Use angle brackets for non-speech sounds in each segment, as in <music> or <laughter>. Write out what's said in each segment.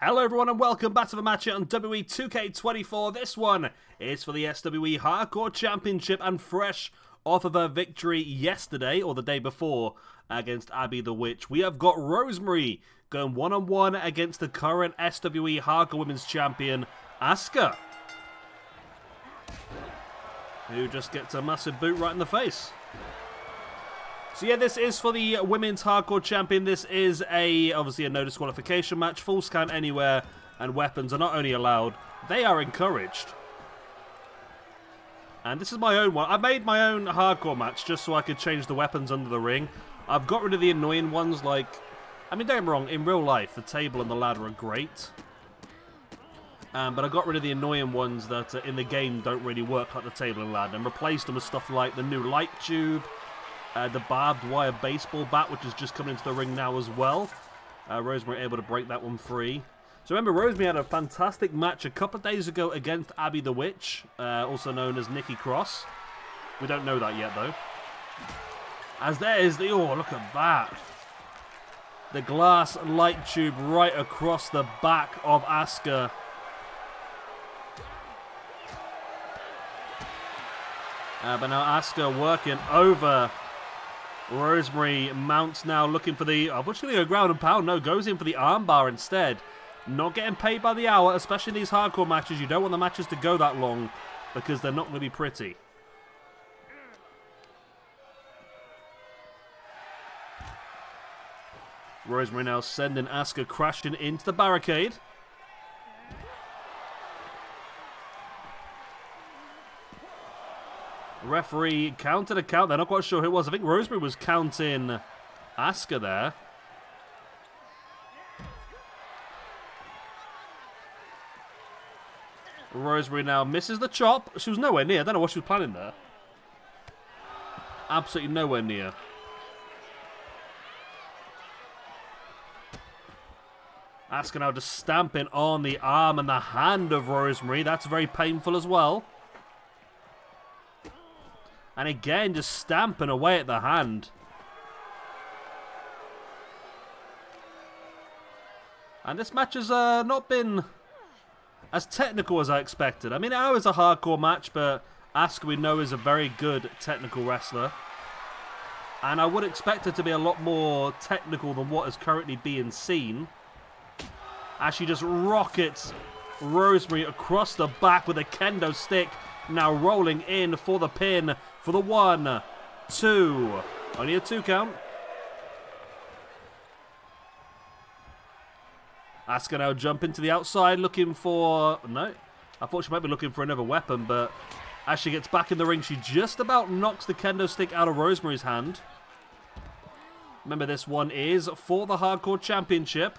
Hello everyone and welcome back to the match on WWE 2K24. This one is for the SWE Hardcore Championship and fresh off of a victory yesterday or the day before against Abby the Witch. We have got Rosemary going one-on-one against the current SWE Hardcore Women's Champion, Asuka. Who just gets a massive boot right in the face. So yeah, this is for the Women's Hardcore Champion. This is a obviously a no disqualification match. Falls count anywhere and weapons are not only allowed, they are encouraged. And this is my own one. I made my own hardcore match just so I could change the weapons under the ring. I've got rid of the annoying ones like... I mean, don't get me wrong, in real life, the table and the ladder are great. Um, but I got rid of the annoying ones that uh, in the game don't really work like the table and ladder and replaced them with stuff like the new light tube, uh, the barbed wire baseball bat, which is just coming into the ring now as well. Uh, Rosemary able to break that one free. So remember, Rosemary had a fantastic match a couple of days ago against Abby the Witch, uh, also known as Nikki Cross. We don't know that yet, though. As there is the... Oh, look at that. The glass light tube right across the back of Asuka. Uh, but now Asuka working over Rosemary mounts now looking for the... Oh, what's going to go ground and pound? No, goes in for the armbar instead. Not getting paid by the hour, especially in these hardcore matches. You don't want the matches to go that long because they're not going to be pretty. Rosemary now sending Asuka crashing into the barricade. Referee counted a count. They're not quite sure who it was. I think Rosemary was counting Asuka there. Rosemary now misses the chop. She was nowhere near. I don't know what she was planning there. Absolutely nowhere near. Asuka now just stamping on the arm and the hand of Rosemary. That's very painful as well. And again, just stamping away at the hand. And this match has uh, not been as technical as I expected. I mean, it was a hardcore match, but Asuka we know is a very good technical wrestler. And I would expect her to be a lot more technical than what is currently being seen. As she just rockets Rosemary across the back with a kendo stick. Now rolling in for the pin for the one, two. Only a two count. Asuka now jump into the outside looking for... No. I thought she might be looking for another weapon, but as she gets back in the ring, she just about knocks the kendo stick out of Rosemary's hand. Remember, this one is for the Hardcore Championship.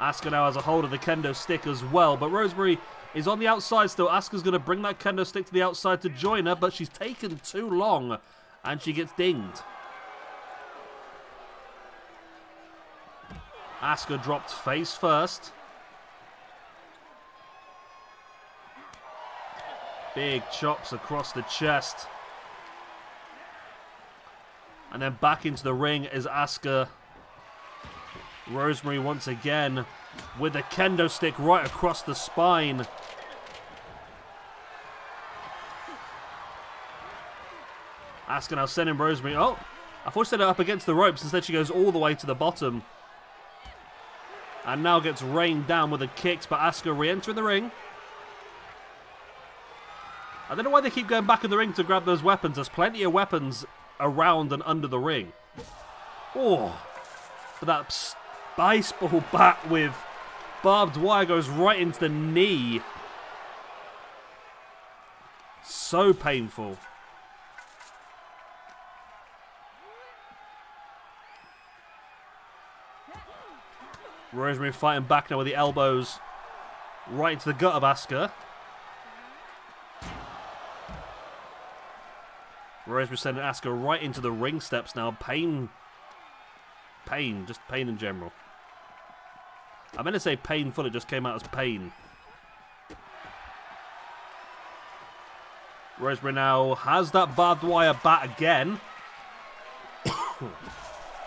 Asuka now has a hold of the kendo stick as well, but Rosemary is on the outside still. Asuka's going to bring that kendo stick to the outside to join her, but she's taken too long, and she gets dinged. Asuka dropped face first. Big chops across the chest. And then back into the ring is Asuka. Rosemary once again with a kendo stick right across the spine. Asuka now sending Rosemary. Oh, I thought she set it up against the ropes. Instead, she goes all the way to the bottom. And now gets rained down with the kicks, but Asuka re-entering the ring. I don't know why they keep going back in the ring to grab those weapons. There's plenty of weapons around and under the ring. Oh, but that baseball bat with barbed wire goes right into the knee. So painful. Rosemary fighting back now with the elbows right into the gut of Asuka. Rosemary sending Asuka right into the ring steps now. Pain. Pain. Just pain in general. I meant to say painful, it just came out as pain. Rosemary now has that barbed wire bat again. <coughs>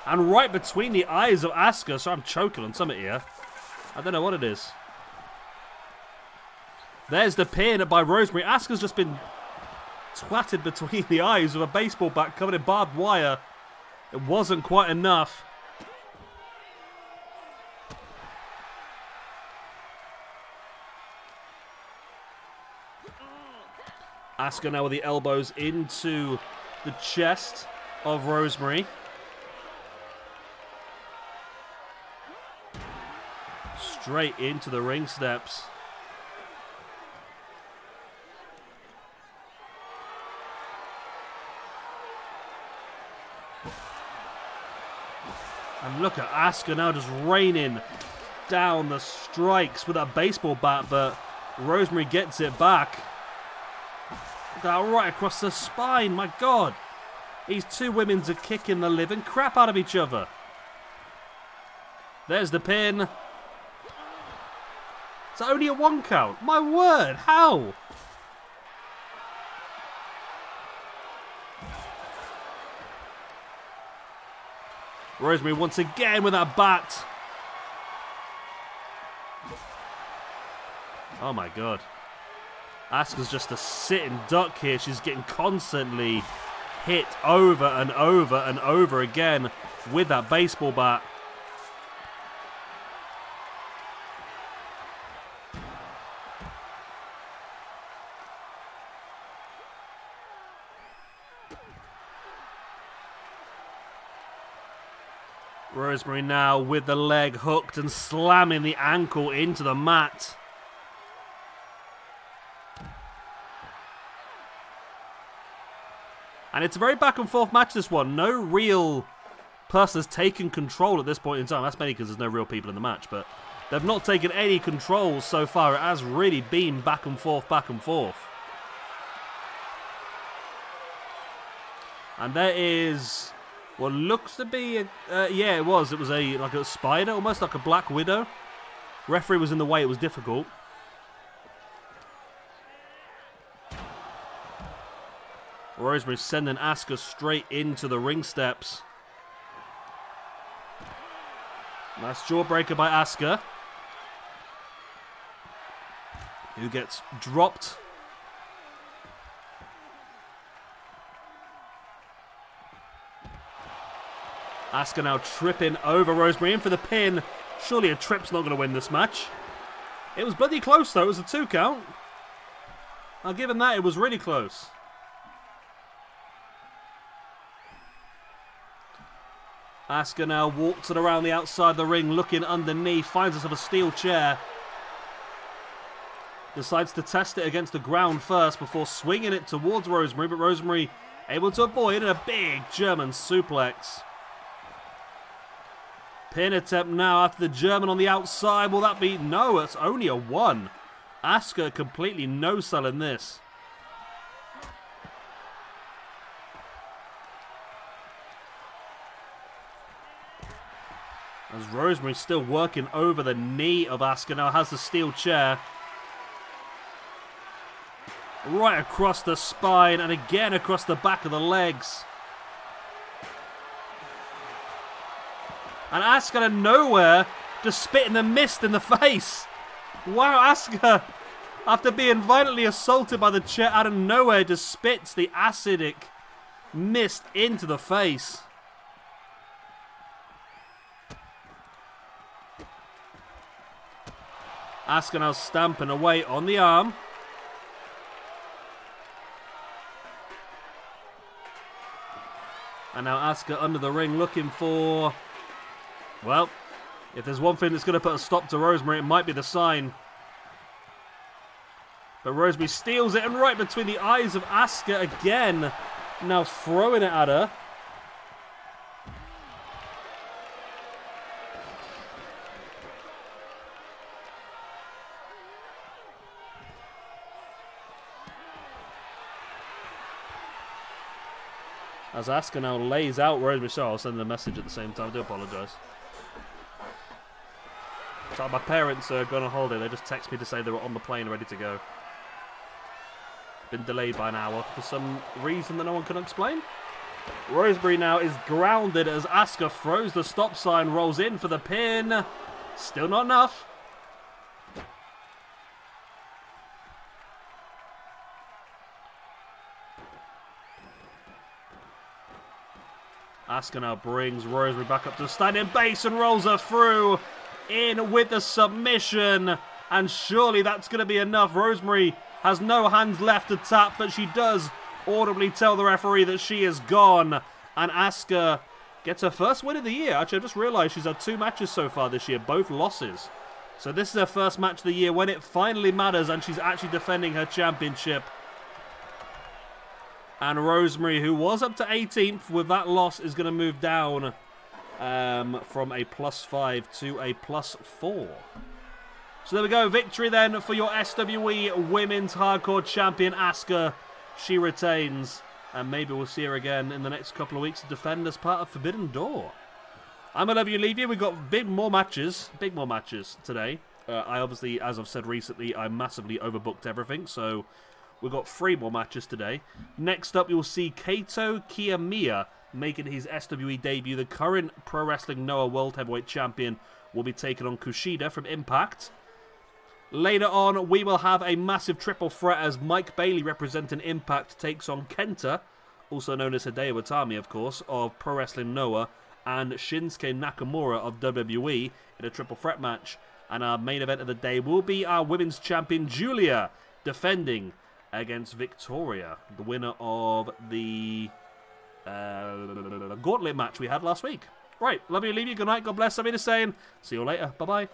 And right between the eyes of Asuka, so I'm choking on something here. I don't know what it is. There's the pin by Rosemary. Asuka's just been twatted between <laughs> the eyes with a baseball bat covered in barbed wire. It wasn't quite enough. Asuka now with the elbows into the chest of Rosemary. Straight into the ring steps. And look at Asuka now just raining down the strikes with that baseball bat, but Rosemary gets it back. That right across the spine, my god. These two women are kicking the living crap out of each other. There's the pin. It's only a one count. My word, how? Rosemary once again with that bat. Oh my god. Asuka's just a sitting duck here. She's getting constantly hit over and over and over again with that baseball bat. Rosemary now with the leg hooked and slamming the ankle into the mat. And it's a very back and forth match, this one. No real person has taken control at this point in time. That's mainly because there's no real people in the match, but they've not taken any control so far. It has really been back and forth, back and forth. And there is what looks to be, a, uh, yeah, it was. It was a like a spider, almost like a black widow. Referee was in the way. It was difficult. Rosemary sending Asuka straight into the ring steps. Nice jawbreaker by Asuka. Who gets dropped Asuka now tripping over Rosemary in for the pin. Surely a trip's not going to win this match. It was bloody close though. It was a two count. I'll give him that. It was really close. Asuka now walks it around the outside of the ring, looking underneath, finds herself a steel chair. Decides to test it against the ground first before swinging it towards Rosemary, but Rosemary able to avoid in a big German suplex. Pin attempt now after the German on the outside. Will that be? No, it's only a one. Asuka completely no-selling this. As Rosemary still working over the knee of Asuka now has the steel chair. Right across the spine and again across the back of the legs. And Asuka out of nowhere just spitting the mist in the <laughs> face. Wow, Asuka, after being violently assaulted by the chair out of nowhere, just spits the acidic mist into the face. Asuka now stamping away on the arm. And now Asuka under the ring looking for well, if there's one thing that's going to put a stop to Rosemary, it might be the sign. But Rosemary steals it and right between the eyes of Asuka again. Now throwing it at her. As Asuka now lays out Rosemary. Sorry, I'll send a message at the same time. I do apologise. So my parents are going on holiday. They just text me to say they were on the plane ready to go. Been delayed by an hour for some reason that no one can explain. Rosemary now is grounded as Asuka throws the stop sign, rolls in for the pin. Still not enough. Asuka brings Rosemary back up to the standing base and rolls her through in with the submission. And surely that's going to be enough. Rosemary has no hands left to tap, but she does audibly tell the referee that she is gone. And Asuka gets her first win of the year. Actually, I just realised she's had two matches so far this year, both losses. So this is her first match of the year when it finally matters and she's actually defending her championship. And Rosemary, who was up to 18th with that loss, is going to move down um, from a plus 5 to a plus 4. So there we go. Victory then for your SWE Women's Hardcore Champion, Asuka. She retains. And maybe we'll see her again in the next couple of weeks to defend as part of Forbidden Door. I'm going to love you, leave you. We've got big more matches. Big more matches today. Uh, I obviously, as I've said recently, I massively overbooked everything. So We've got three more matches today. Next up, you'll see Kaito Kiyomiya making his SWE debut. The current Pro Wrestling Noah World Heavyweight Champion will be taking on Kushida from Impact. Later on, we will have a massive triple threat as Mike Bailey representing Impact takes on Kenta, also known as Hideo Itami, of course, of Pro Wrestling Noah, and Shinsuke Nakamura of WWE in a triple threat match. And our main event of the day will be our women's champion, Giulia, defending against Victoria, the winner of the uh, gauntlet match we had last week. Right, love you, leave you. Good night. God bless. I'm in saying. See you later. Bye bye.